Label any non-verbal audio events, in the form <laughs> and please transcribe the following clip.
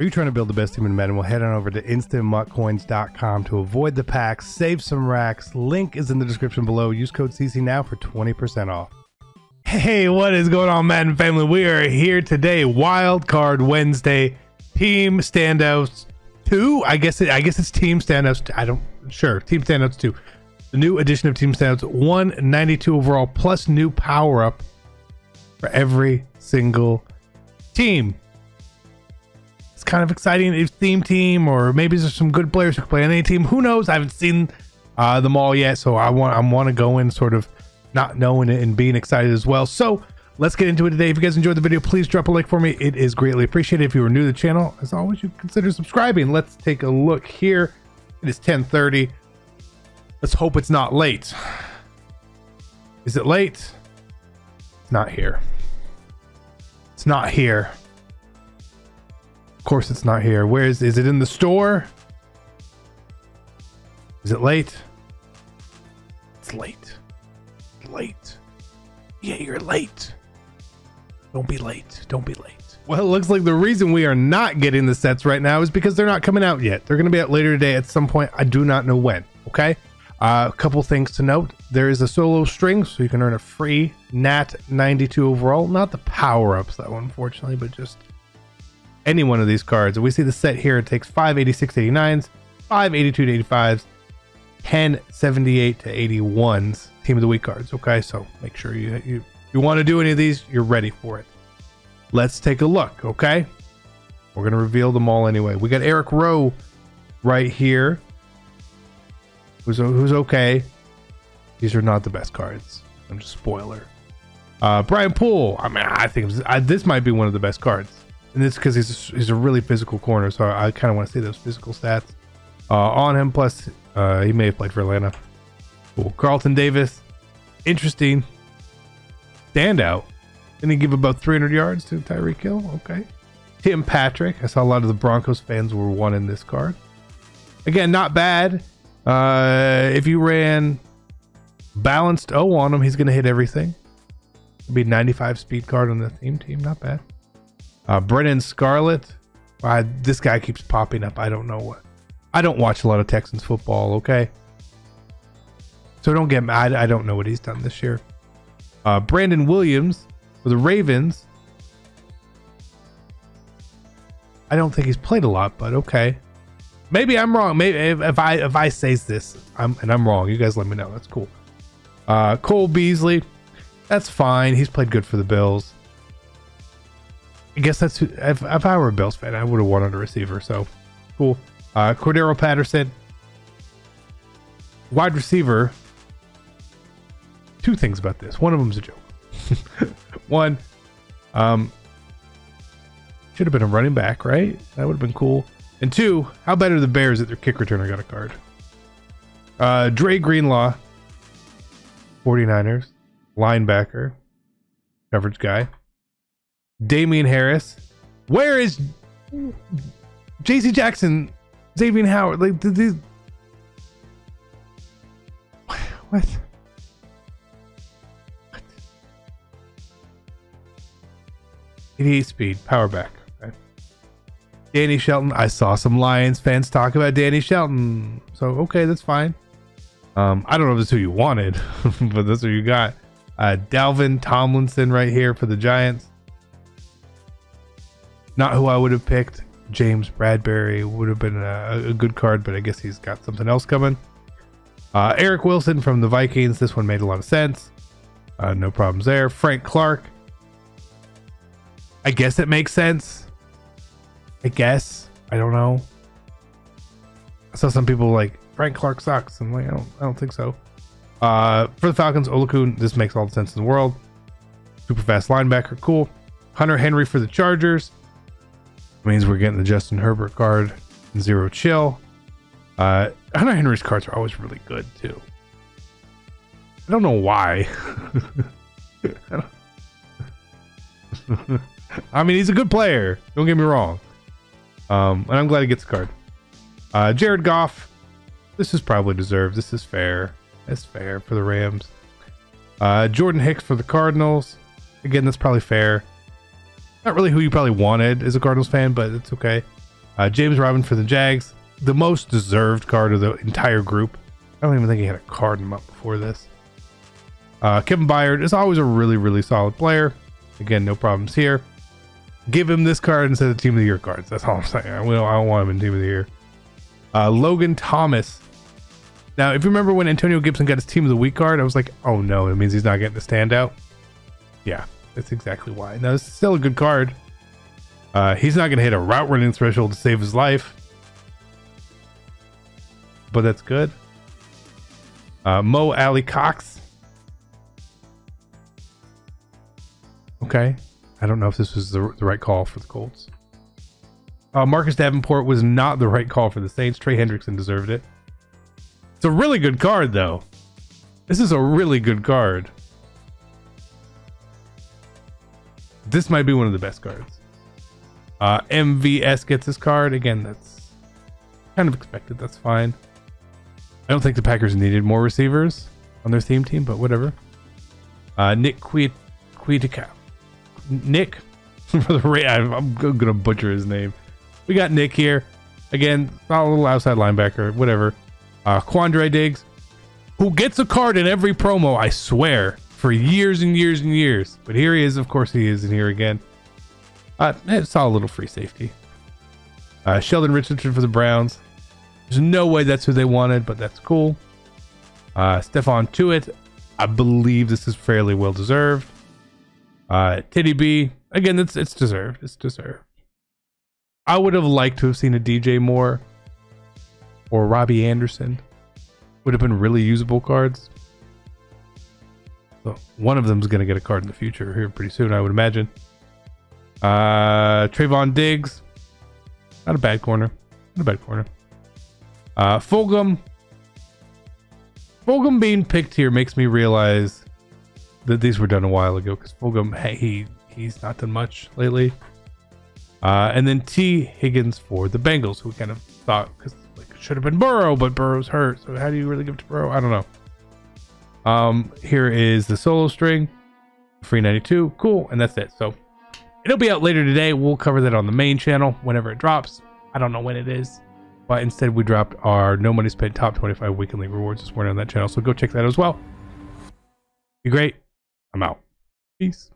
Are you trying to build the best team in Madden? Well, head on over to instantmutcoins.com to avoid the packs, save some racks. Link is in the description below. Use code CC now for 20% off. Hey, what is going on, Madden family? We are here today, Wild Card Wednesday, Team Standouts 2. I guess it, I guess it's Team Standouts. I don't sure. Team Standouts 2. The new edition of Team Standouts 192 overall plus new power up for every single team kind of exciting if theme team or maybe there's some good players who can play on any team. Who knows? I haven't seen uh, them all yet, so I want I want to go in sort of not knowing it and being excited as well. So let's get into it today. If you guys enjoyed the video, please drop a like for me. It is greatly appreciated. If you are new to the channel, as always, you consider subscribing. Let's take a look here. It is 10:30. Let's hope it's not late. Is it late? Not here. It's not here course it's not here. Where is is it in the store? Is it late? It's late. Late. Yeah, you're late. Don't be late. Don't be late. Well, it looks like the reason we are not getting the sets right now is because they're not coming out yet. They're going to be out later today at some point. I do not know when. Okay. Uh, a couple things to note. There is a solo string, so you can earn a free Nat 92 overall. Not the power ups, that one, unfortunately, but just any one of these cards. We see the set here. It takes 586 to 89s, 582 to 85s, 1078 to 81s. Team of the week cards. Okay, so make sure you you you want to do any of these, you're ready for it. Let's take a look. Okay, we're gonna reveal them all anyway. We got Eric Rowe right here. Who's who's okay? These are not the best cards. I'm just spoiler. Uh, Brian Poole. I mean, I think I, this might be one of the best cards and it's because he's a, he's a really physical corner, so I, I kind of want to see those physical stats uh, on him. Plus, uh, he may have played for Atlanta. Cool. Carlton Davis, interesting standout. Didn't he give about 300 yards to Tyreek Hill? Okay. Tim Patrick. I saw a lot of the Broncos fans were wanting this card. Again, not bad. Uh, if you ran balanced O on him, he's going to hit everything. It'd be 95 speed card on the theme team. Not bad. Uh, Brennan Scarlett. This guy keeps popping up. I don't know what. I don't watch a lot of Texans football. Okay. So don't get mad. I don't know what he's done this year. Uh, Brandon Williams for the Ravens. I don't think he's played a lot, but okay. Maybe I'm wrong. Maybe if, if I if I say this, I'm and I'm wrong. You guys let me know. That's cool. Uh, Cole Beasley, that's fine. He's played good for the Bills. I guess that's who, if, if I were a Bills fan, I would have wanted a receiver. So cool. Uh, Cordarrelle Patterson, wide receiver. Two things about this. One of them's a joke. <laughs> One, um, should have been a running back, right? That would have been cool. And two, how bad are the Bears that their kick returner got a card? Uh, Dre Greenlaw, 49ers, linebacker, coverage guy. Damien Harris. Where is JC Jackson, Xavier Howard? Like, these. <sighs> What? What? Eighty-eight speed, power back. Danny Shelton. I saw some Lions fans talk about Danny Shelton. So okay, that's fine. Um, I don't know if it's who you wanted, <laughs> but that's who you got. Uh, Dalvin Tomlinson right here for the Giants. Not who I would have picked. James Bradberry would have been a, a good card, but I guess he's got something else coming. Uh, Eric Wilson from the Vikings. This one made a lot of sense. Uh, no problems there. Frank Clark. I guess it makes sense. I guess. I don't know. I saw some people like Frank Clark sucks. I'm like, I don't, I don't think so. Uh, for the Falcons, Oluokun, this makes all the sense in the world. Super fast linebacker, cool. Hunter Henry for the Chargers means we're getting the Justin Herbert card, zero chill. Uh, Hunter Henry's cards are always really good too. I don't know why. <laughs> I, mean, he's a good player. Don't get me wrong. Um, and I'm glad he gets the card. Uh, Jared Goff. This is probably deserved. This is fair. That's fair for the Rams. Uh, Jordan Hicks for the Cardinals. Again, that's probably fair. Not really who you probably wanted as a Cardinals fan, but it's okay. Uh, James Robin for the Jags, the most deserved card of the entire group. I don't even think he had a card in up before this. Uh, Kevin Byard is always a really, really solid player. Again, no problems here. Give him this card instead of Team of the Year cards. That's all I'm saying. I don't, I don't want him in Team of the Year. Uh, Logan Thomas. Now, if you remember when Antonio Gibson got his Team of the Week card, I was like, oh no, it means he's not getting the standout. Yeah, that's exactly why. Now, is still a good card. Uh, he's not going to hit a route running threshold to save his life. But that's good. Uh, Mo Alie-Cox. Okay. I don't know if this was the, the right call for the Colts. Uh, Marcus Davenport was not the right call for the Saints. Trey Hendrickson deserved it. It's a really good card, though. This is a really good card. This might be one of the best cards. Uh, MVS gets this card. Again, that's kind of expected. That's fine. I don't think the Packers needed more receivers on their theme team, but whatever. Uh, Nick Kwiatkowski. Nick <laughs> for the I'm, I'm gonna butcher his name. We got Nick here again, a little outside linebacker, whatever. Uh, Quandre Diggs, who gets a card in every promo, I swear, for years and years and years. But here he is, of course he is, in here again. Uh, saw a little free safety. Uh, Sheldon Richardson for the Browns. There's no way that's who they wanted, but that's cool. Uh, Stephon Tuitt, I believe this is fairly well deserved. Uh, Teddy B, again, it's it's deserved. It's deserved. I would have liked to have seen a DJ Moore or Robbie Anderson. Would have been really usable cards. So one of them is going to get a card in the future here pretty soon, I would imagine. Uh, Trevon Diggs, not a bad corner, not a bad corner. Uh, Fulgham, Fulgham being picked here makes me realize that these were done a while ago because Fulgham, hey, he he's not done much lately. Uh, and then Tee Higgins for the Bengals, who kind of thought because like should have been Burrow, but Burrow's hurt. So how do you really give it to Burrow? I don't know. Um, here is the solo string, free 92, cool, and that's it. So it'll be out later today. We'll cover that on the main channel whenever it drops. I don't know when it is, but instead we dropped our no money spent top 25 weekly rewards this morning on that channel. So go check that out as well. Be great. I'm out. Peace.